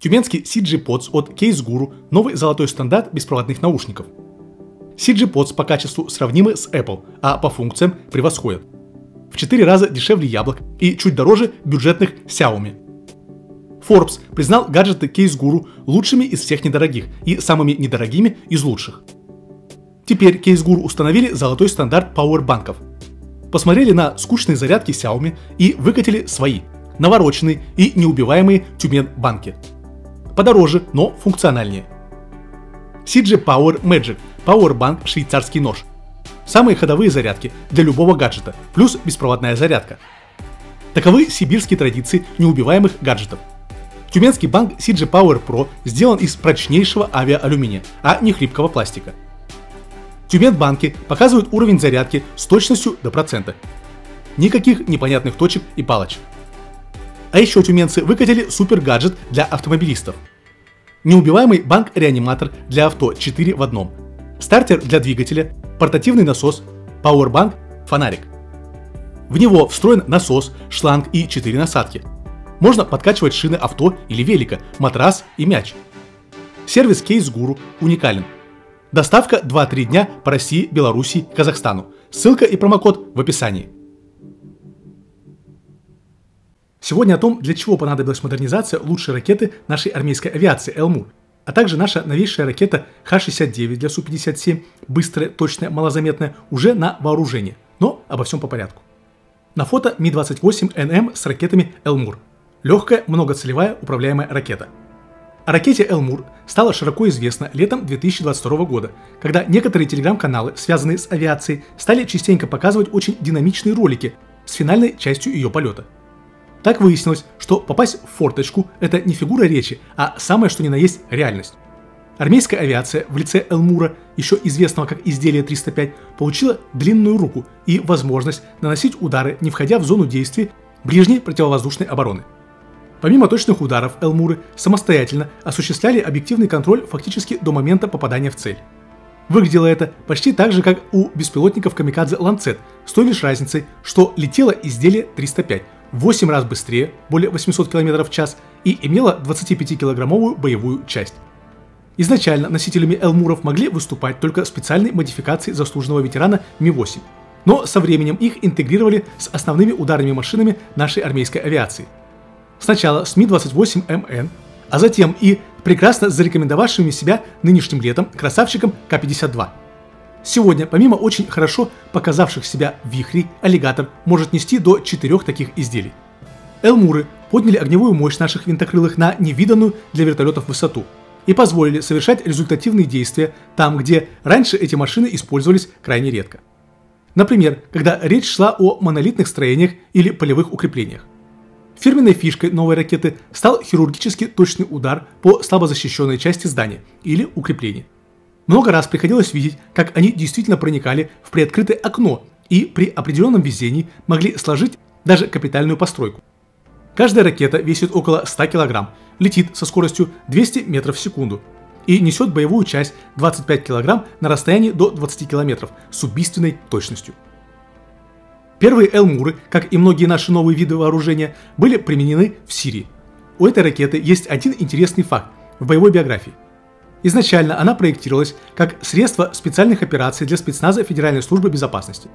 Тюменский CG Pods от Case Guru – новый золотой стандарт беспроводных наушников. CG Pods по качеству сравнимы с Apple, а по функциям превосходят. В 4 раза дешевле яблок и чуть дороже бюджетных Xiaomi. Forbes признал гаджеты Case Guru лучшими из всех недорогих и самыми недорогими из лучших. Теперь Case Guru установили золотой стандарт пауэрбанков. Посмотрели на скучные зарядки Xiaomi и выкатили свои, навороченные и неубиваемые Тюмен банки. Подороже, но функциональнее. CG Power Magic – Powerbank швейцарский нож. Самые ходовые зарядки для любого гаджета, плюс беспроводная зарядка. Таковы сибирские традиции неубиваемых гаджетов. Тюменский банк CG Power Pro сделан из прочнейшего авиаалюминия, а не хлипкого пластика. Тюменбанки показывают уровень зарядки с точностью до процента. Никаких непонятных точек и палочек. А еще тюменцы выкатили супер гаджет для автомобилистов. Неубиваемый банк-реаниматор для авто 4 в одном. Стартер для двигателя, портативный насос, пауэрбанк, фонарик. В него встроен насос, шланг и 4 насадки – можно подкачивать шины авто или велика, матрас и мяч. Сервис Кейс Гуру уникален. Доставка 2-3 дня по России, Беларуси, Казахстану. Ссылка и промокод в описании. Сегодня о том, для чего понадобилась модернизация лучшей ракеты нашей армейской авиации «Элмур», а также наша новейшая ракета Х-69 для Су-57, быстрая, точная, малозаметная, уже на вооружении. Но обо всем по порядку. На фото Ми-28НМ с ракетами «Элмур». Легкая, многоцелевая управляемая ракета. О ракете «Элмур» стало широко известно летом 2022 года, когда некоторые телеграм-каналы, связанные с авиацией, стали частенько показывать очень динамичные ролики с финальной частью ее полета. Так выяснилось, что попасть в форточку – это не фигура речи, а самое что ни на есть реальность. Армейская авиация в лице Элмура, еще известного как изделие 305, получила длинную руку и возможность наносить удары, не входя в зону действия ближней противовоздушной обороны – Помимо точных ударов, Элмуры самостоятельно осуществляли объективный контроль фактически до момента попадания в цель. Выглядело это почти так же, как у беспилотников Камикадзе Ланцет, с той лишь разницей, что летело изделие 305 в 8 раз быстрее, более 800 км в час, и имело 25-килограммовую боевую часть. Изначально носителями Элмуров могли выступать только специальные модификации заслуженного ветерана Ми-8, но со временем их интегрировали с основными ударными машинами нашей армейской авиации – Сначала с Ми-28МН, а затем и прекрасно зарекомендовавшими себя нынешним летом красавчиком К-52. Сегодня, помимо очень хорошо показавших себя вихрей, аллигатор может нести до четырех таких изделий. Элмуры подняли огневую мощь наших винтокрылых на невиданную для вертолетов высоту и позволили совершать результативные действия там, где раньше эти машины использовались крайне редко. Например, когда речь шла о монолитных строениях или полевых укреплениях. Фирменной фишкой новой ракеты стал хирургически точный удар по слабо защищенной части здания или укрепления. Много раз приходилось видеть, как они действительно проникали в приоткрытое окно и при определенном везении могли сложить даже капитальную постройку. Каждая ракета весит около 100 кг, летит со скоростью 200 метров в секунду и несет боевую часть 25 кг на расстоянии до 20 км с убийственной точностью. Первые Элмуры, как и многие наши новые виды вооружения, были применены в Сирии. У этой ракеты есть один интересный факт в боевой биографии. Изначально она проектировалась как средство специальных операций для спецназа Федеральной службы безопасности.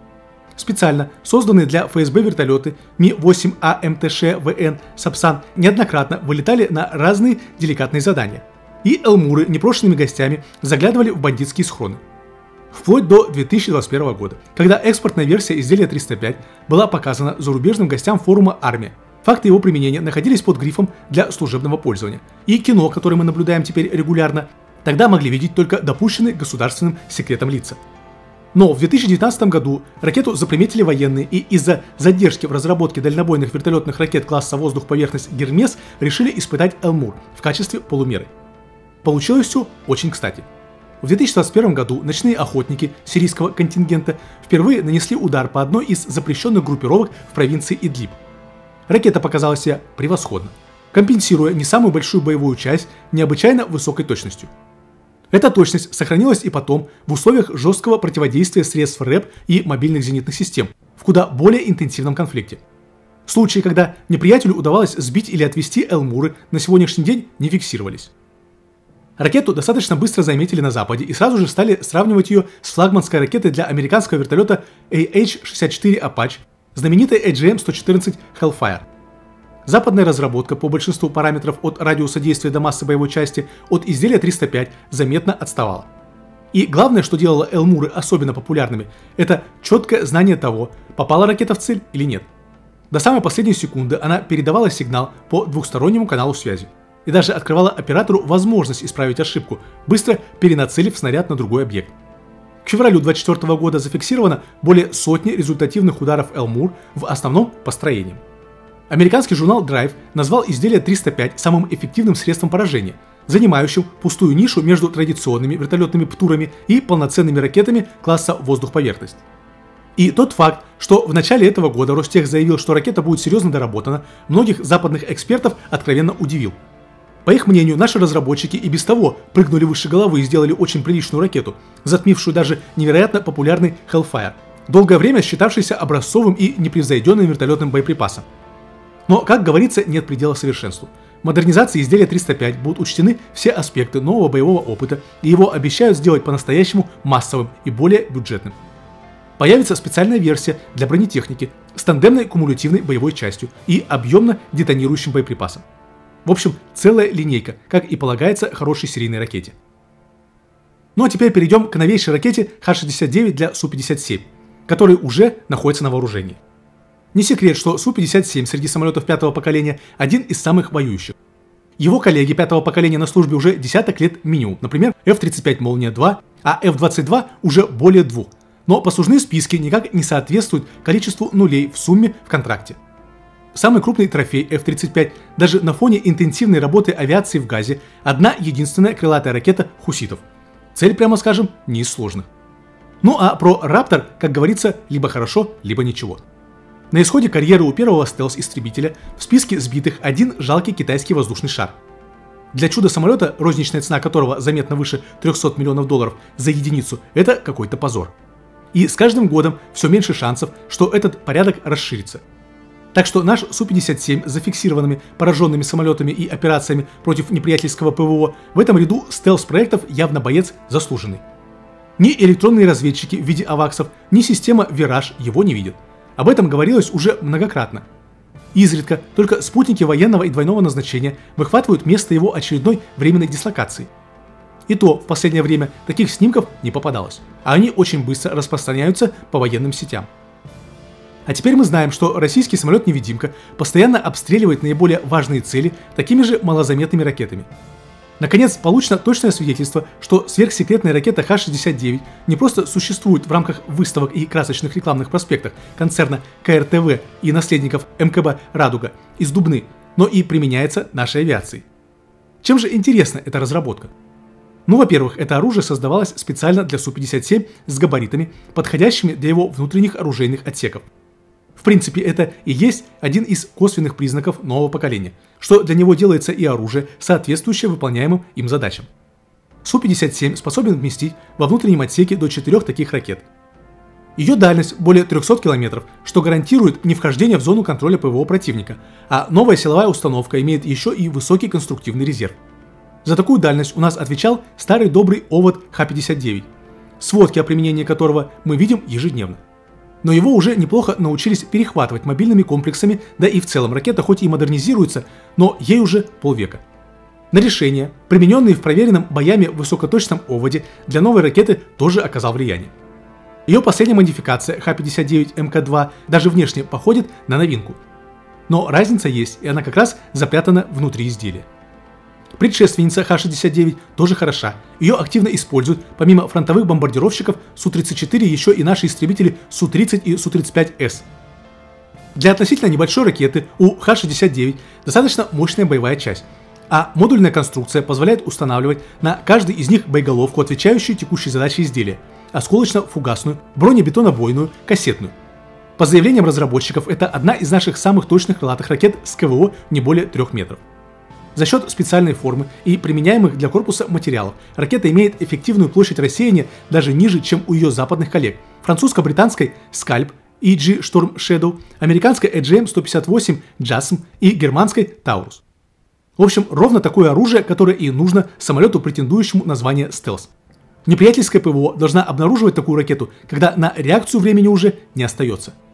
Специально созданные для ФСБ вертолеты Ми-8А МТШ ВН «Сапсан» неоднократно вылетали на разные деликатные задания. И Элмуры непрошенными гостями заглядывали в бандитские схроны – вплоть до 2021 года, когда экспортная версия изделия 305 была показана зарубежным гостям форума «Армия». Факты его применения находились под грифом для служебного пользования. И кино, которое мы наблюдаем теперь регулярно, тогда могли видеть только допущенные государственным секретом лица. Но в 2019 году ракету заприметили военные и из-за задержки в разработке дальнобойных вертолетных ракет класса воздух-поверхность «Гермес» решили испытать «Элмур» в качестве полумеры. Получилось все очень кстати – в 2021 году ночные охотники сирийского контингента впервые нанесли удар по одной из запрещенных группировок в провинции Идлиб. Ракета показала себя превосходно, компенсируя не самую большую боевую часть необычайно высокой точностью. Эта точность сохранилась и потом в условиях жесткого противодействия средств РЭП и мобильных зенитных систем в куда более интенсивном конфликте. Случаи, когда неприятелю удавалось сбить или отвести Элмуры, на сегодняшний день не фиксировались. Ракету достаточно быстро заметили на Западе и сразу же стали сравнивать ее с флагманской ракетой для американского вертолета AH-64 Apache, знаменитой AGM-114 Hellfire. Западная разработка по большинству параметров от радиуса действия до массы боевой части от изделия 305 заметно отставала. И главное, что делало Элмуры особенно популярными, это четкое знание того, попала ракета в цель или нет. До самой последней секунды она передавала сигнал по двухстороннему каналу связи и даже открывала оператору возможность исправить ошибку, быстро перенацелив снаряд на другой объект. К февралю 24 года зафиксировано более сотни результативных ударов Элмур, в основном по строениям. Американский журнал Drive назвал изделие 305 самым эффективным средством поражения, занимающим пустую нишу между традиционными вертолетными птурами и полноценными ракетами класса воздух-поверхность. И тот факт, что в начале этого года Ростех заявил, что ракета будет серьезно доработана, многих западных экспертов откровенно удивил. По их мнению, наши разработчики и без того прыгнули выше головы и сделали очень приличную ракету, затмившую даже невероятно популярный Hellfire, долгое время считавшийся образцовым и непревзойденным вертолетным боеприпасом. Но, как говорится, нет предела совершенству. Модернизации изделия 305 будут учтены все аспекты нового боевого опыта, и его обещают сделать по-настоящему массовым и более бюджетным. Появится специальная версия для бронетехники с тандемной кумулятивной боевой частью и объемно детонирующим боеприпасом. В общем, целая линейка, как и полагается хорошей серийной ракете. Ну а теперь перейдем к новейшей ракете Х-69 для Су-57, который уже находится на вооружении. Не секрет, что Су-57 среди самолетов пятого поколения один из самых воюющих. Его коллеги пятого поколения на службе уже десяток лет минимум, например, F-35 Молния-2, а F-22 уже более двух – но послужные списки никак не соответствуют количеству нулей в сумме в контракте. Самый крупный трофей F-35 даже на фоне интенсивной работы авиации в Газе одна единственная крылатая ракета хуситов. Цель, прямо скажем, не из сложных. Ну а про Раптор, как говорится, либо хорошо, либо ничего. На исходе карьеры у первого стелс-истребителя в списке сбитых один жалкий китайский воздушный шар. Для чуда самолета, розничная цена которого заметно выше 300 миллионов долларов за единицу, это какой-то позор. И с каждым годом все меньше шансов, что этот порядок расширится. Так что наш Су-57 с зафиксированными пораженными самолетами и операциями против неприятельского ПВО в этом ряду стелс-проектов явно боец заслуженный. Ни электронные разведчики в виде аваксов, ни система Вираж его не видят. Об этом говорилось уже многократно. Изредка только спутники военного и двойного назначения выхватывают место его очередной временной дислокации – и то в последнее время таких снимков не попадалось, а они очень быстро распространяются по военным сетям. А теперь мы знаем, что российский самолет-невидимка постоянно обстреливает наиболее важные цели такими же малозаметными ракетами. Наконец, получено точное свидетельство, что сверхсекретная ракета Х-69 не просто существует в рамках выставок и красочных рекламных проспектах концерна КРТВ и наследников МКБ «Радуга» из Дубны, но и применяется нашей авиацией. Чем же интересна эта разработка? Ну, во-первых, это оружие создавалось специально для Су-57 с габаритами, подходящими для его внутренних оружейных отсеков. Принципе, это и есть один из косвенных признаков нового поколения, что для него делается и оружие, соответствующее выполняемым им задачам. Су-57 способен вместить во внутреннем отсеке до 4 таких ракет. Ее дальность более 300 км, что гарантирует не вхождение в зону контроля ПВО противника, а новая силовая установка имеет еще и высокий конструктивный резерв – за такую дальность у нас отвечал старый добрый овод Х-59, сводки о применении которого мы видим ежедневно. Но его уже неплохо научились перехватывать мобильными комплексами, да и в целом ракета хоть и модернизируется, но ей уже полвека. На решение, примененные в проверенном боями высокоточном оводе, для новой ракеты тоже оказал влияние. Ее последняя модификация Х-59 МК-2 даже внешне походит на новинку. Но разница есть, и она как раз запрятана внутри изделия. Предшественница Х-69 тоже хороша. Ее активно используют, помимо фронтовых бомбардировщиков Су-34, еще и наши истребители Су-30 и Су-35С. Для относительно небольшой ракеты у Х-69 достаточно мощная боевая часть, а модульная конструкция позволяет устанавливать на каждый из них боеголовку, отвечающую текущей задаче изделия – осколочно-фугасную, бронебетонобойную, кассетную. По заявлениям разработчиков, это одна из наших самых точных крылатых ракет с КВО не более 3 метров. За счет специальной формы и применяемых для корпуса материалов ракета имеет эффективную площадь рассеяния даже ниже, чем у ее западных коллег – французско-британской Scalp EG Storm Shadow, американской AGM-158 JASM и германской Taurus. В общем, ровно такое оружие, которое и нужно самолету, претендующему на звание стелс. Неприятельская ПВО должна обнаруживать такую ракету, когда на реакцию времени уже не остается –